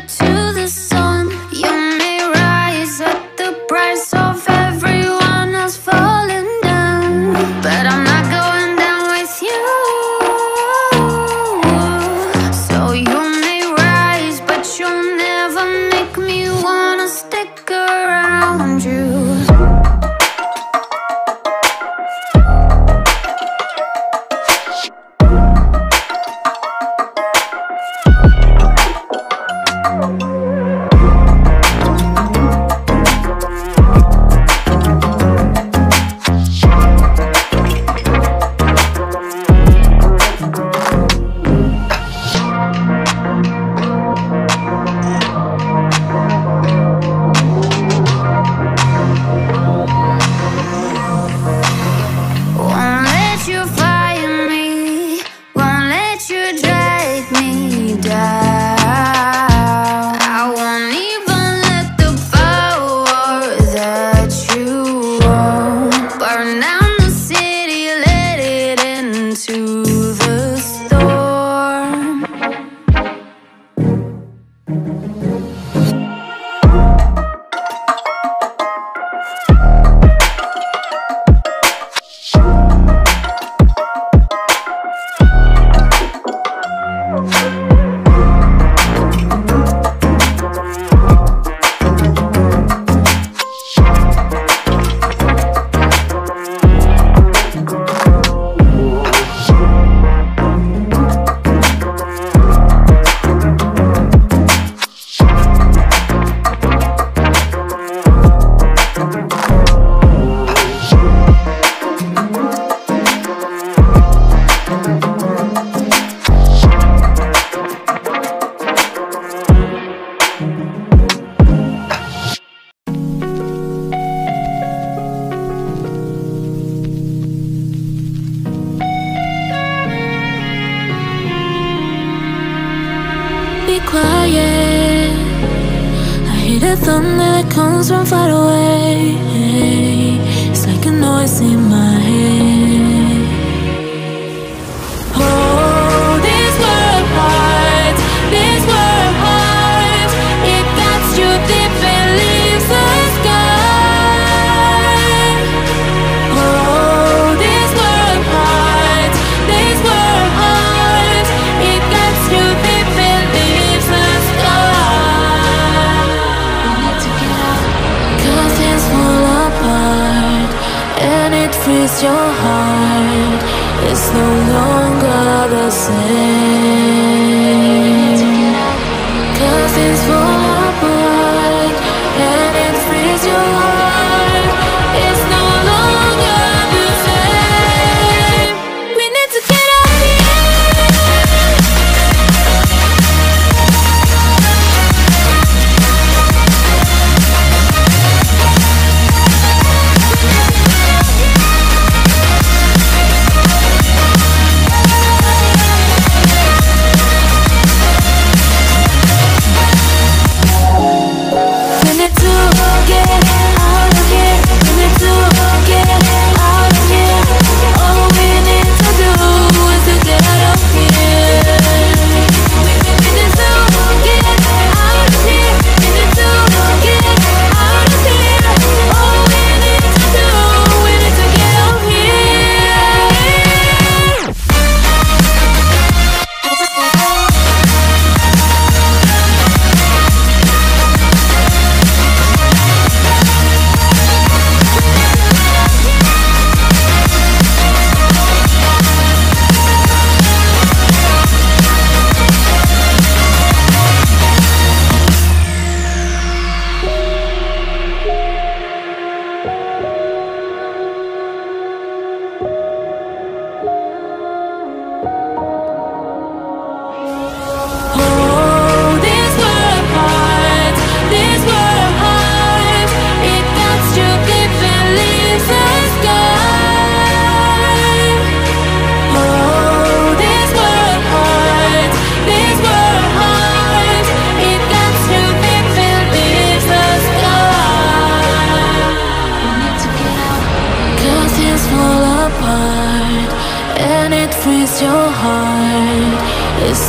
the sun. Won't into far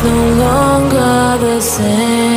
no longer the same.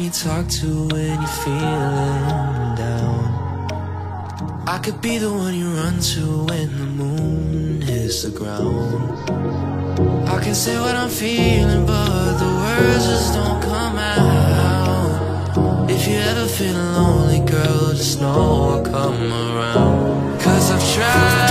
you talk to when you're feeling down. I could be the one you run to when the moon hits the ground. I can say what I'm feeling, but the words just don't come out. If you ever feel lonely, girl, just know I'll come around. Cause I've tried.